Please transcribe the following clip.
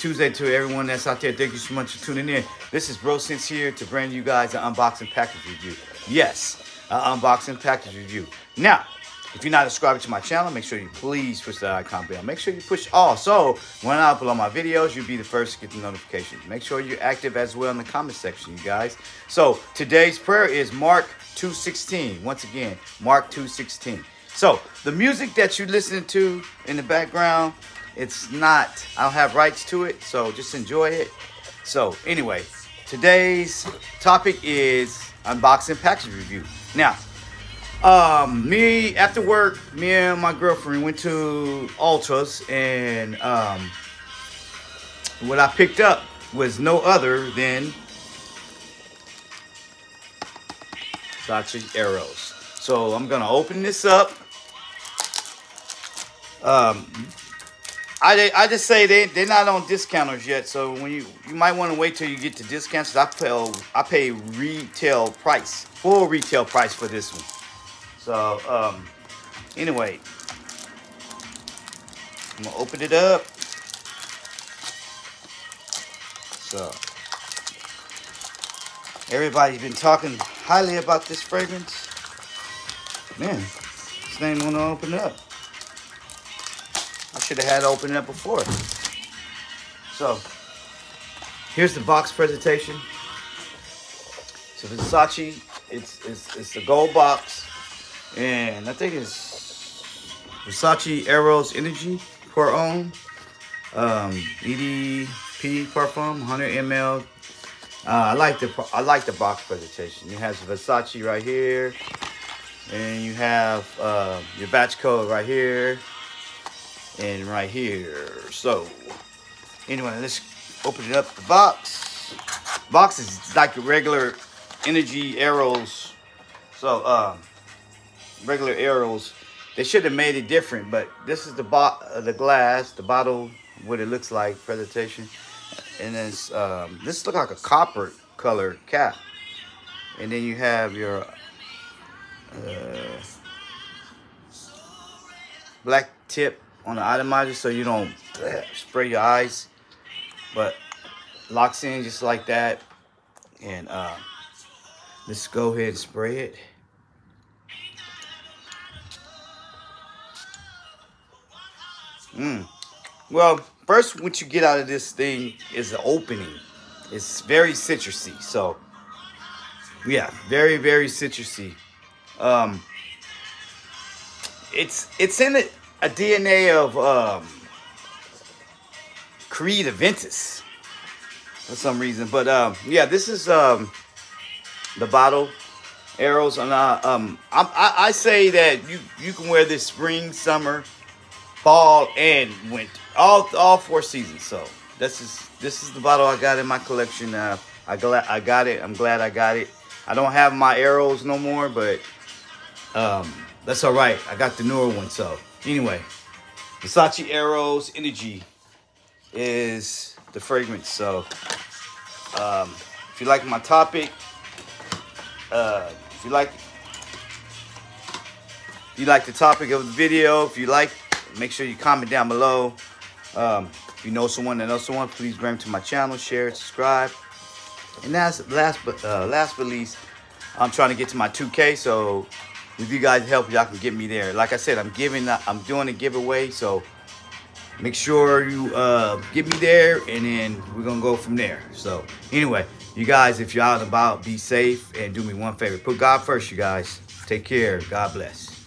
Tuesday to everyone that's out there. Thank you so much for tuning in. This is Breaux Sense here to bring you guys an unboxing package review. Yes, an unboxing package review. Now, if you're not subscribed to my channel, make sure you please push the icon bell. Make sure you push all. So when I upload my videos, you'll be the first to get the notifications. Make sure you're active as well in the comment section, you guys. So today's prayer is Mark 2.16. Once again, Mark 2.16. So the music that you're listening to in the background, it's not, I don't have rights to it. So just enjoy it. So anyway, today's topic is unboxing package review. Now, um, me after work, me and my girlfriend went to Ulta's, and um, what I picked up was no other than Versace Eros. So I'm gonna open this up. Um, I, I just say they they're not on discounters yet, so when you you might want to wait till you get to discounts. I pay I pay retail price, full retail price for this one. So, um, anyway, I'm gonna open it up. So, everybody's been talking highly about this fragrance. Man, this thing wanna open up. I should have had it open up before. So, here's the box presentation. So Versace, it's it's it's the gold box. And I think it's Versace Eros Energy Pour Homme. Um, EDP Parfum, 100 ml. Uh, I like the I like the box presentation. It has Versace right here, and you have uh, your batch code right here, and right here. So, anyway, let's open it up. The box. Box is like regular Energy Eros. So, um, regular Eros. They should have made it different, but this is the bot, uh, the glass, the bottle, what it looks like presentation, and then um, this looks like a copper color cap, and then you have your uh, black tip on the atomizer so you don't spray your eyes, but locks in just like that, and uh, let's go ahead and spray it. Mm. Well, first what you get out of this thing is the opening. It's very citrusy. So, yeah, very, very citrusy. Um, it's it's in a, a DNA of um, Creed Aventus for some reason. But um, yeah, this is um, the bottle Eros. And uh, um, I, I say that you you can wear this spring, summer fall and winter all all four seasons so this is this is the bottle i got in my collection uh i glad i got it i'm glad i got it i don't have my Eros no more but um that's all right i got the newer one so anyway versace Eros energy is the fragrance so um if you like my topic uh if you like if you like the topic of the video if you like Make sure you comment down below. Um, if you know someone that knows someone, please bring them to my channel, share subscribe. And that's last but uh, last but least, I'm trying to get to my 2K. So with you guys' help, y'all can get me there. Like I said, I'm giving, I'm doing a giveaway. So make sure you uh, get me there, and then we're gonna go from there. So anyway, you guys, if you're out and about, be safe and do me one favor. Put God first, you guys. Take care. God bless.